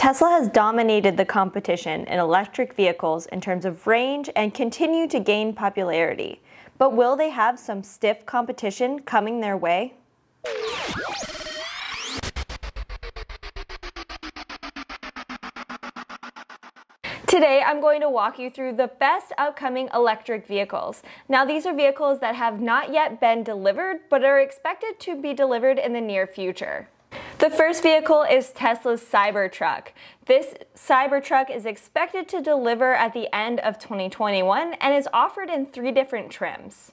Tesla has dominated the competition in electric vehicles in terms of range and continue to gain popularity. But will they have some stiff competition coming their way? Today, I'm going to walk you through the best upcoming electric vehicles. Now, these are vehicles that have not yet been delivered, but are expected to be delivered in the near future. The first vehicle is Tesla's Cybertruck. This Cybertruck is expected to deliver at the end of 2021 and is offered in three different trims.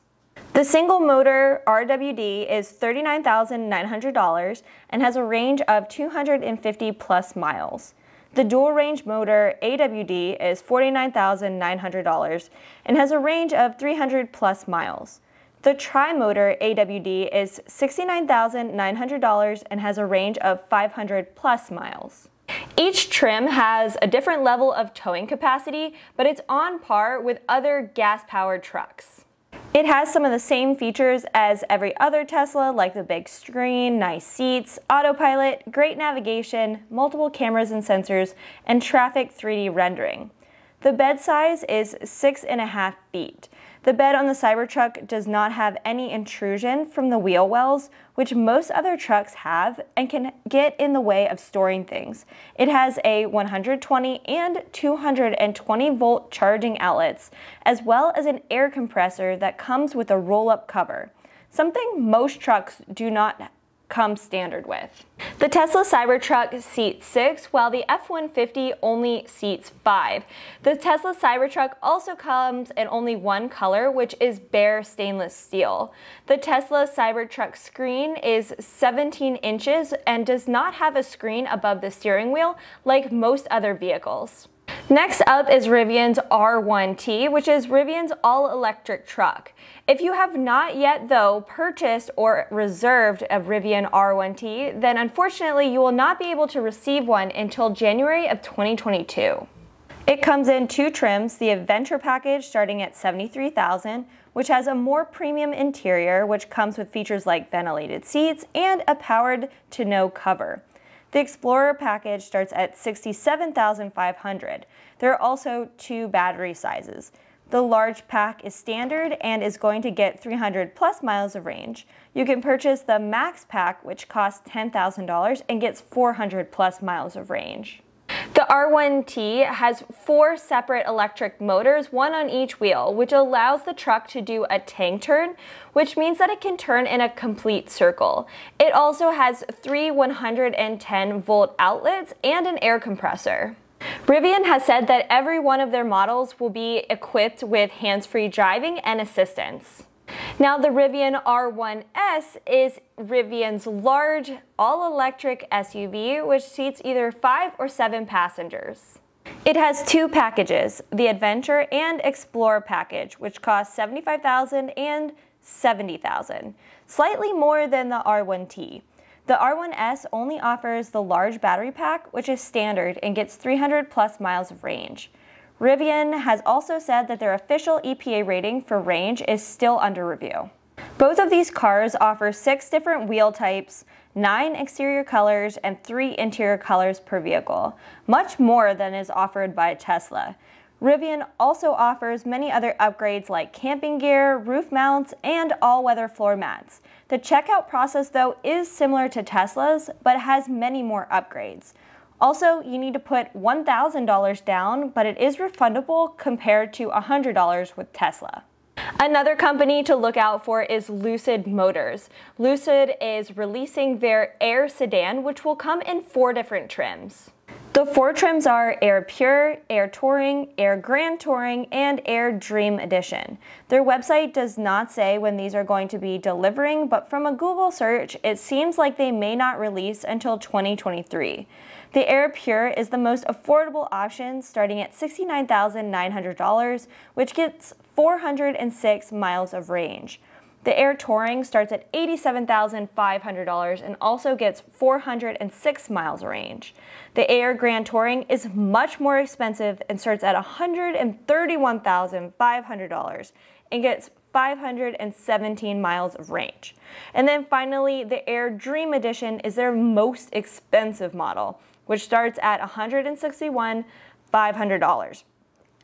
The single motor RWD is $39,900 and has a range of 250 plus miles. The dual range motor AWD is $49,900 and has a range of 300 plus miles. The tri-motor AWD is $69,900 and has a range of 500 plus miles. Each trim has a different level of towing capacity, but it's on par with other gas-powered trucks. It has some of the same features as every other Tesla, like the big screen, nice seats, autopilot, great navigation, multiple cameras and sensors, and traffic 3D rendering. The bed size is six and a half feet. The bed on the Cybertruck does not have any intrusion from the wheel wells, which most other trucks have and can get in the way of storing things. It has a 120 and 220 volt charging outlets, as well as an air compressor that comes with a roll-up cover, something most trucks do not come standard with. The Tesla Cybertruck seats 6, while the F-150 only seats 5. The Tesla Cybertruck also comes in only one color, which is bare stainless steel. The Tesla Cybertruck screen is 17 inches and does not have a screen above the steering wheel like most other vehicles. Next up is Rivian's R1T, which is Rivian's all-electric truck. If you have not yet, though, purchased or reserved a Rivian R1T, then unfortunately you will not be able to receive one until January of 2022. It comes in two trims, the Adventure package starting at 73000 which has a more premium interior, which comes with features like ventilated seats and a powered tonneau cover. The Explorer package starts at 67,500. There are also two battery sizes. The large pack is standard and is going to get 300 plus miles of range. You can purchase the Max pack, which costs $10,000 and gets 400 plus miles of range. The R1T has four separate electric motors, one on each wheel, which allows the truck to do a tank turn, which means that it can turn in a complete circle. It also has three 110 volt outlets and an air compressor. Rivian has said that every one of their models will be equipped with hands-free driving and assistance. Now the Rivian R1S is Rivian's large all-electric SUV which seats either 5 or 7 passengers. It has two packages, the Adventure and Explorer package, which costs $75,000 and $70,000, slightly more than the R1T. The R1S only offers the large battery pack, which is standard and gets 300 plus miles of range. Rivian has also said that their official EPA rating for range is still under review. Both of these cars offer six different wheel types, nine exterior colors, and three interior colors per vehicle, much more than is offered by Tesla. Rivian also offers many other upgrades like camping gear, roof mounts, and all-weather floor mats. The checkout process, though, is similar to Tesla's, but has many more upgrades. Also, you need to put $1,000 down, but it is refundable compared to $100 with Tesla. Another company to look out for is Lucid Motors. Lucid is releasing their Air sedan, which will come in four different trims. The four trims are Air Pure, Air Touring, Air Grand Touring, and Air Dream Edition. Their website does not say when these are going to be delivering, but from a Google search, it seems like they may not release until 2023. The Air Pure is the most affordable option starting at $69,900, which gets 406 miles of range. The Air Touring starts at $87,500 and also gets 406 miles of range. The Air Grand Touring is much more expensive and starts at $131,500 and gets 517 miles of range. And then finally, the Air Dream Edition is their most expensive model. which starts at $161,500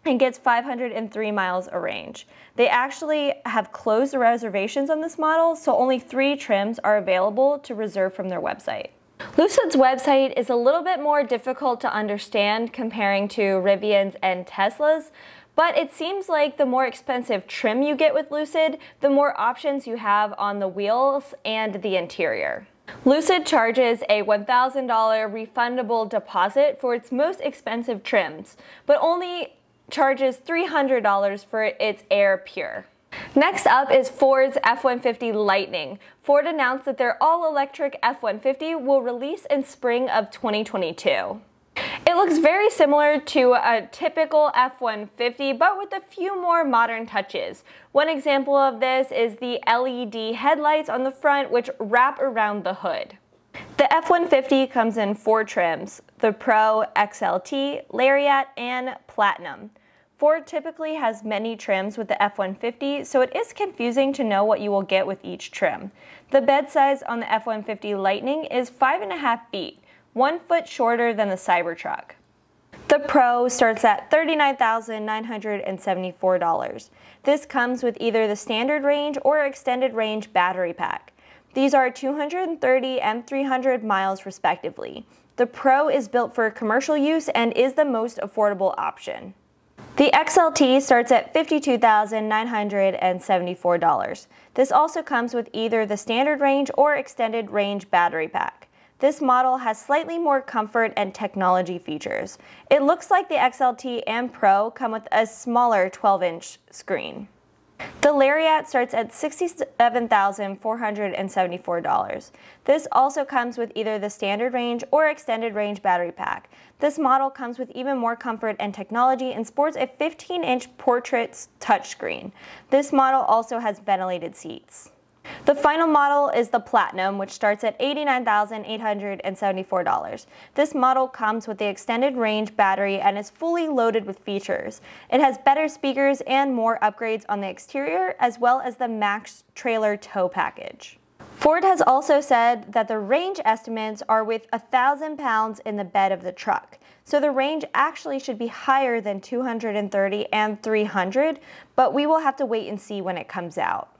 and gets 503 miles of range. They actually have closed the reservations on this model, so only three trims are available to reserve from their website. Lucid's website is a little bit more difficult to understand comparing to Rivian's and Tesla's, but it seems like the more expensive trim you get with Lucid, the more options you have on the wheels and the interior. Lucid charges a $1,000 refundable deposit for its most expensive trims, but only charges $300 for its Air Pure. Next up is Ford's F-150 Lightning. Ford announced that their all-electric F-150 will release in spring of 2022. It looks very similar to a typical F-150, but with a few more modern touches. One example of this is the LED headlights on the front, which wrap around the hood. The F-150 comes in four trims, the Pro, XLT, Lariat, and Platinum. Ford typically has many trims with the F-150, so it is confusing to know what you will get with each trim. The bed size on the F-150 Lightning is 5.5 feet, one foot shorter than the Cybertruck. The Pro starts at $39,974. This comes with either the standard range or extended range battery pack. These are 230 and 300 miles respectively. The Pro is built for commercial use and is the most affordable option. The XLT starts at $52,974. This also comes with either the standard range or extended range battery pack. This model has slightly more comfort and technology features. It looks like the XLT and Pro come with a smaller 12-inch screen. The Lariat starts at $67,474. This also comes with either the standard range or extended range battery pack. This model comes with even more comfort and technology and sports a 15-inch portrait touchscreen. This model also has ventilated seats. The final model is the Platinum, which starts at $89,874. This model comes with the extended range battery and is fully loaded with features. It has better speakers and more upgrades on the exterior, as well as the Max Trailer Tow package. Ford has also said that the range estimates are with 1,000 pounds in the bed of the truck. So the range actually should be higher than 230 and 300, but we will have to wait and see when it comes out.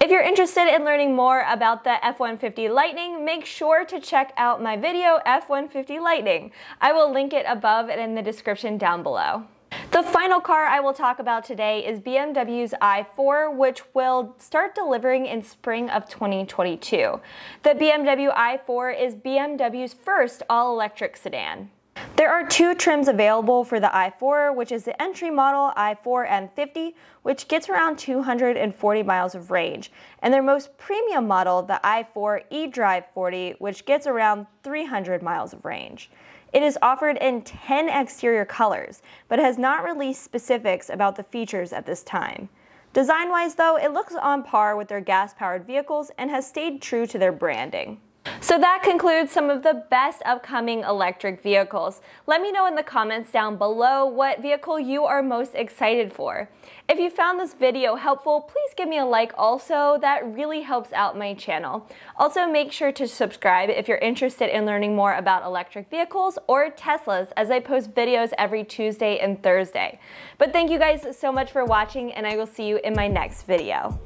If you're interested in learning more about the F-150 Lightning, make sure to check out my video, F-150 Lightning. I will link it above and in the description down below. The final car I will talk about today is BMW's i4, which will start delivering in spring of 2022. The BMW i4 is BMW's first all-electric sedan. There are two trims available for the i4, which is the entry model i4 M50, which gets around 240 miles of range, and their most premium model, the i4 eDrive 40, which gets around 300 miles of range. It is offered in 10 exterior colors, but has not released specifics about the features at this time. Design-wise though, it looks on par with their gas-powered vehicles and has stayed true to their branding. So that concludes some of the best upcoming electric vehicles. Let me know in the comments down below what vehicle you are most excited for. If you found this video helpful, please give me a like also. That really helps out my channel. Also make sure to subscribe if you're interested in learning more about electric vehicles or Teslas as I post videos every Tuesday and Thursday. But thank you guys so much for watching and I will see you in my next video.